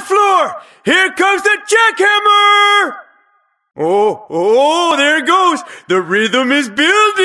floor! Here comes the jackhammer! Oh, oh, there it goes! The rhythm is building!